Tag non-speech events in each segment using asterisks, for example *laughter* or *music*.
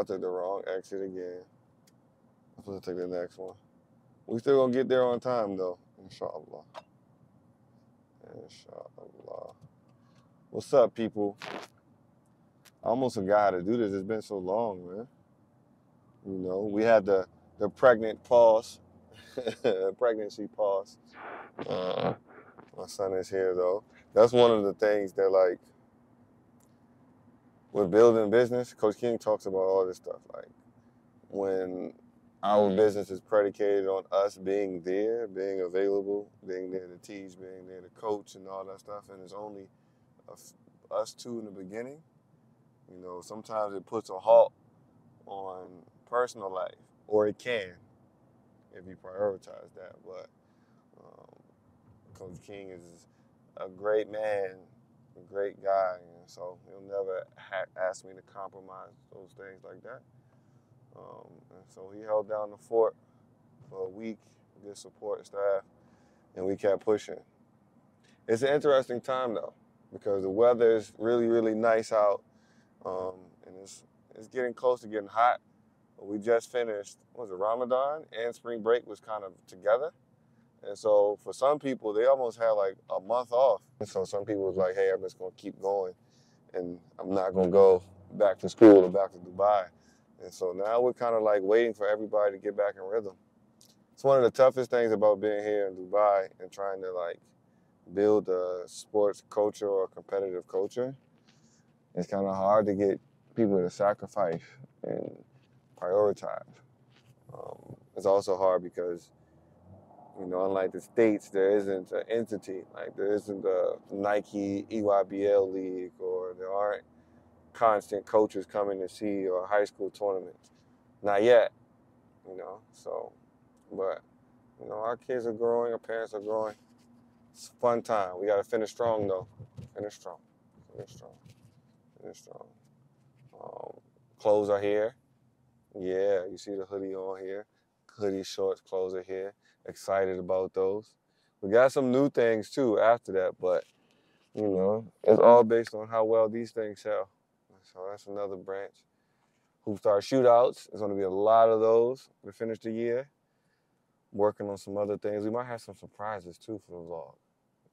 I took the wrong exit again. I'm supposed to take the next one. We still gonna get there on time though, inshallah. Inshallah. What's up, people? I almost forgot how to do this. It's been so long, man. You know, we had the the pregnant pause, *laughs* pregnancy pause. Uh, my son is here though. That's one of the things that like with building business, Coach King talks about all this stuff. Like when our business is predicated on us being there, being available, being there to teach, being there to coach, and all that stuff, and it's only us two in the beginning. You know, sometimes it puts a halt on personal life, or it can if you prioritize that. But um, Coach King is a great man, a great guy, so he'll never ha- ask me to compromise those things like that. Um, and so he held down the fort for a week, good support staff, and we kept pushing. It's an interesting time though, because the weather is really, really nice out, um, and it's it's getting close to getting hot. We just finished, was it Ramadan and spring break was kind of together. And so for some people, they almost had like a month off. And so some people was like, hey, I'm just gonna keep going and I'm not gonna go back to school or back to Dubai. And so now we're kind of like waiting for everybody to get back in rhythm. It's one of the toughest things about being here in Dubai and trying to like build a sports culture or competitive culture. It's kind of hard to get people to sacrifice and prioritize. Um, it's also hard because, you know, unlike the States, there isn't an entity. Like there isn't a Nike EYBL league or there aren't constant coaches coming to see or high school tournaments. Not yet, you know. So, but you know, our kids are growing, our parents are growing. It's a fun time. We gotta finish strong though. Finish strong. Finish strong. Finish strong. Um, clothes are here. Yeah, you see the hoodie on here. Hoodie, shorts, clothes are here. Excited about those. We got some new things too after that, but you know, it's mm-hmm. all based on how well these things sell. So that's another branch. Hoop Star Shootouts. There's going to be a lot of those to finish the year. Working on some other things. We might have some surprises too for the vlog.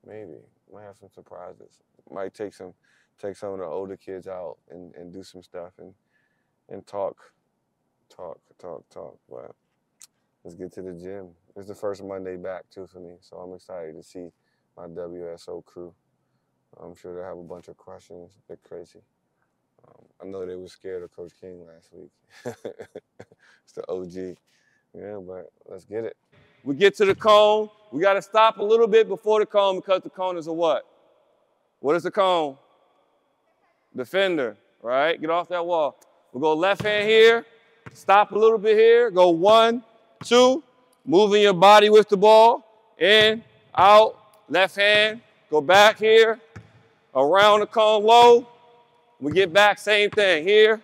Maybe. Might have some surprises. Might take some take some of the older kids out and, and do some stuff and and talk, talk, talk, talk. But let's get to the gym. It's the first Monday back too for me, so I'm excited to see my WSO crew. I'm sure they'll have a bunch of questions. They're crazy. Um, I know they were scared of Coach King last week. *laughs* it's the OG. Yeah, but let's get it. We get to the cone. We got to stop a little bit before the cone because the cone is a what? What is the cone? Defender, right? Get off that wall. We'll go left hand here, stop a little bit here, go one, two, moving your body with the ball, in, out, left hand, go back here, around the cone low, we get back, same thing. Here,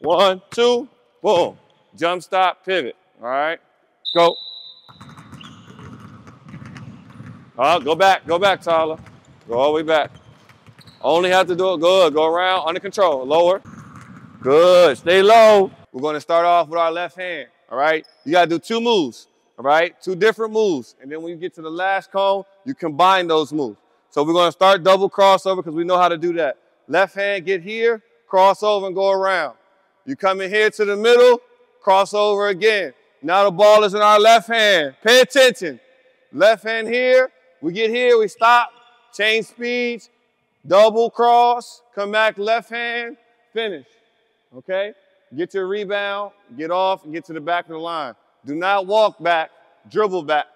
one, two, boom. Jump, stop, pivot. All right, go. Oh, go back, go back, Tyler. Go all the way back. Only have to do it good. Go around, under control, lower. Good, stay low. We're gonna start off with our left hand, all right? You gotta do two moves, all right? Two different moves. And then when you get to the last cone, you combine those moves. So we're gonna start double crossover because we know how to do that. Left hand, get here, cross over and go around. You come in here to the middle, cross over again. Now the ball is in our left hand. Pay attention. Left hand here, we get here, we stop, change speeds, double cross, come back left hand, finish. Okay? Get your rebound, get off, and get to the back of the line. Do not walk back, dribble back.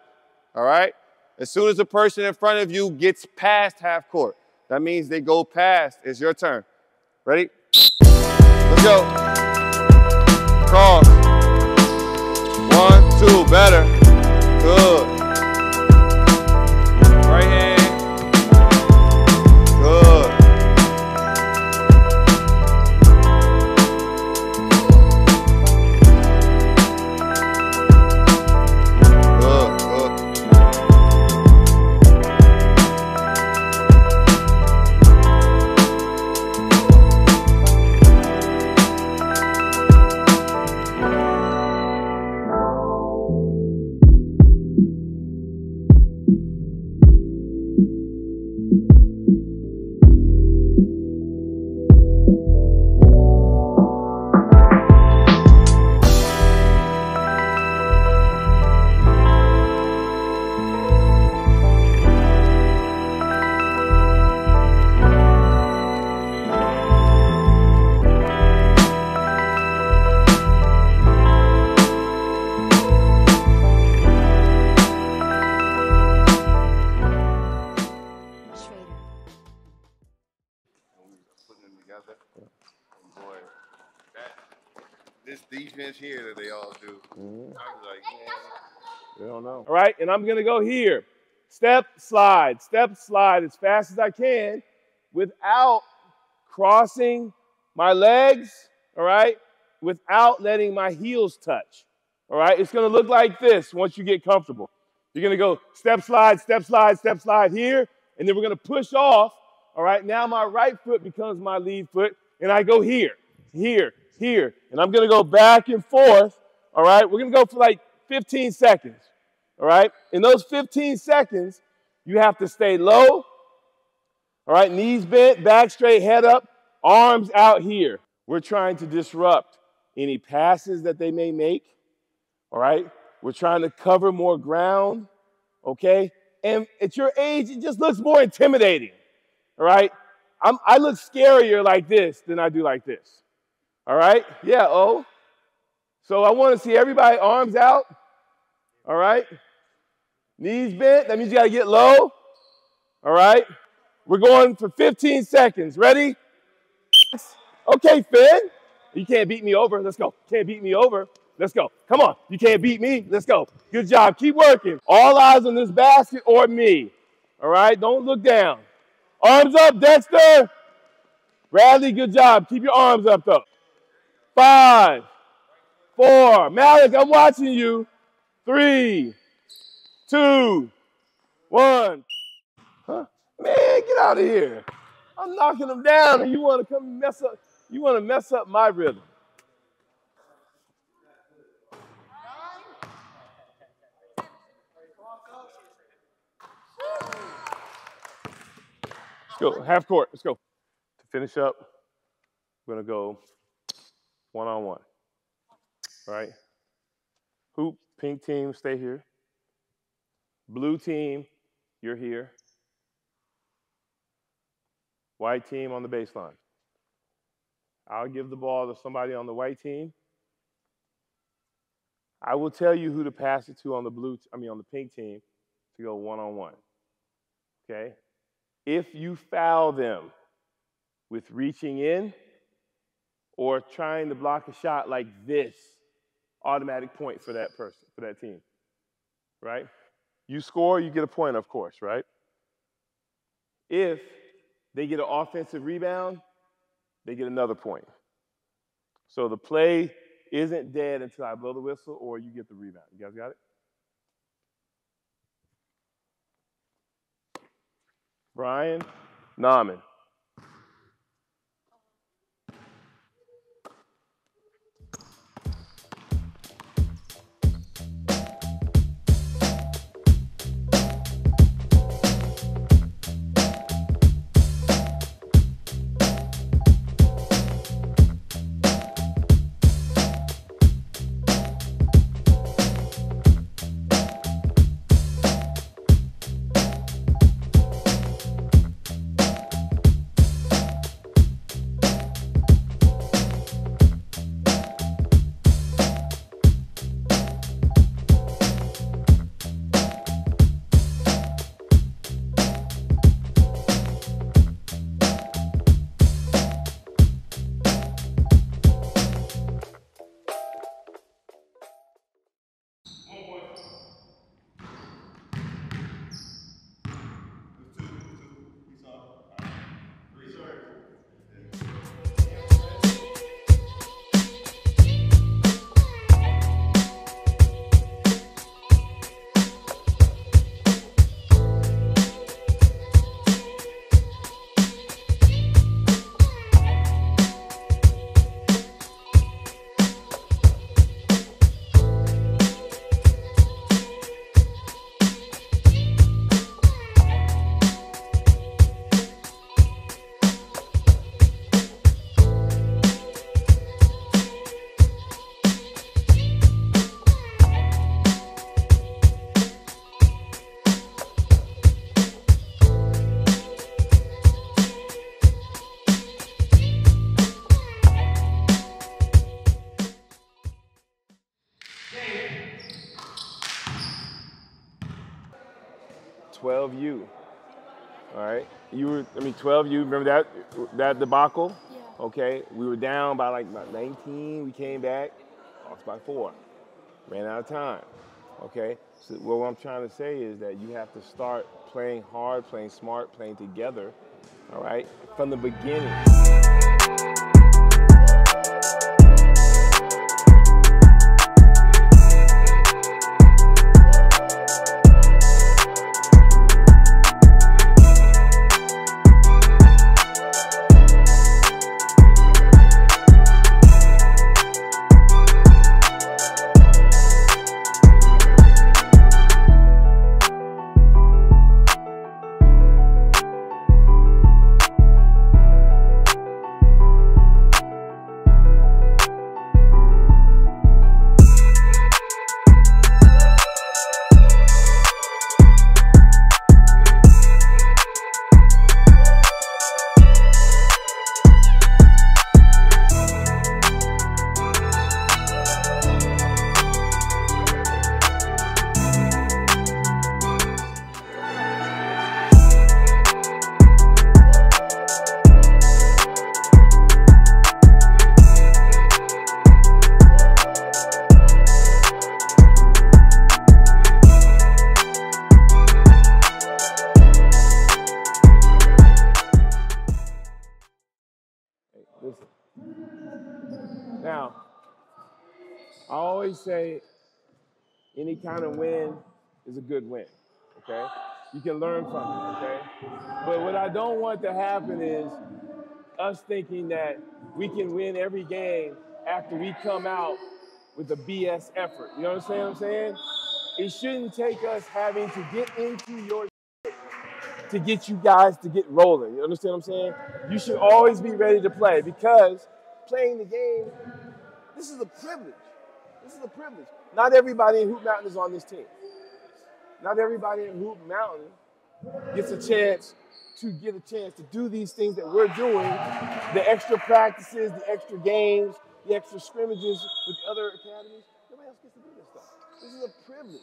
All right? As soon as the person in front of you gets past half court, that means they go past. It's your turn. Ready? Let's go. Cross. One, two, better. Dance here that they all do. Mhm. I was like, man, We don't know. All right, and I'm gonna go here. Step, slide, step, slide as fast as I can without crossing my legs, all right, without letting my heels touch. All right, it's gonna look like this once you get comfortable. You're gonna go step, slide, step, slide, step, slide here, and then we're gonna push off. All right, now my right foot becomes my lead foot, and I go here, here, here, and I'm gonna go back and forth. All right, we're gonna go for like 15 seconds. All right, in those 15 seconds, you have to stay low. All right, knees bent, back straight, head up, arms out here. We're trying to disrupt any passes that they may make. All right, we're trying to cover more ground. Okay, and at your age, it just looks more intimidating. All right, I'm, I look scarier like this than I do like this. All right, yeah, oh. So I want to see everybody arms out. All right, knees bent. That means you got to get low. All right, we're going for 15 seconds. Ready? Okay, Finn. You can't beat me over. Let's go. Can't beat me over. Let's go. Come on. You can't beat me. Let's go. Good job. Keep working. All eyes on this basket or me. All right. Don't look down. Arms up, Dexter. Bradley, good job. Keep your arms up, though. Five, four. Malik, I'm watching you. Three, two, one. Huh? Man, get out of here. I'm knocking them down, and you want to come mess up. You want to mess up my rhythm. Let's go. Half court. Let's go. To finish up, we're to go one on one. Right? Hoop, pink team, stay here. Blue team, you're here. White team on the baseline. I'll give the ball to somebody on the white team. I will tell you who to pass it to on the blue, I mean on the pink team to go one on one. Okay? If you foul them with reaching in or trying to block a shot like this, automatic point for that person, for that team, right? You score, you get a point, of course, right? If they get an offensive rebound, they get another point. So the play isn't dead until I blow the whistle or you get the rebound. You guys got it? Brian Nauman. 12U. All right, you were I mean 12U. Remember that that debacle? Yeah. Okay, we were down by like 19. We came back, lost by four, ran out of time. Okay, so what I'm trying to say is that you have to start playing hard, playing smart, playing together. All right, from the beginning. Now, I always say any kind of win is a good win, okay? You can learn from it, okay? But what I don't want to happen is us thinking that we can win every game after we come out with a BS effort. You understand what I'm saying? It shouldn't take us having to get into your to get you guys to get rolling. You understand what I'm saying? You should always be ready to play because playing the game, this is a privilege. This is a privilege. Not everybody in Hoop Mountain is on this team. Not everybody in Hoop Mountain gets a chance to get a chance to do these things that we're doing the extra practices, the extra games, the extra scrimmages with other academies. Nobody else gets to do this stuff. This is a privilege.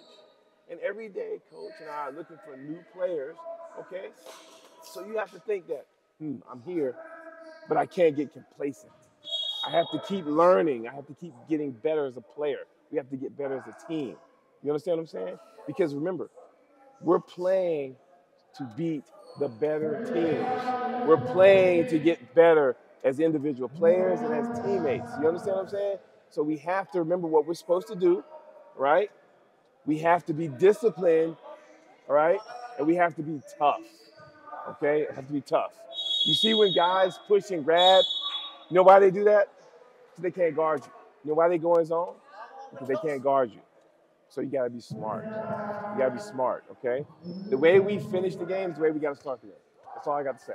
And every day, coach and I are looking for new players, okay? So you have to think that, hmm, I'm here, but I can't get complacent. I have to keep learning. I have to keep getting better as a player. We have to get better as a team. You understand what I'm saying? Because remember, we're playing to beat the better teams. We're playing to get better as individual players and as teammates. You understand what I'm saying? So we have to remember what we're supposed to do, right? We have to be disciplined, all right? And we have to be tough, okay? Have to be tough. You see when guys push and grab, you know why they do that? Because they can't guard you. You know why they go in zone? Because they can't guard you. So you got to be smart. You got to be smart, okay? The way we finish the game is the way we got to start the game. That's all I got to say.